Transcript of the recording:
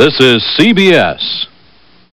This is CBS.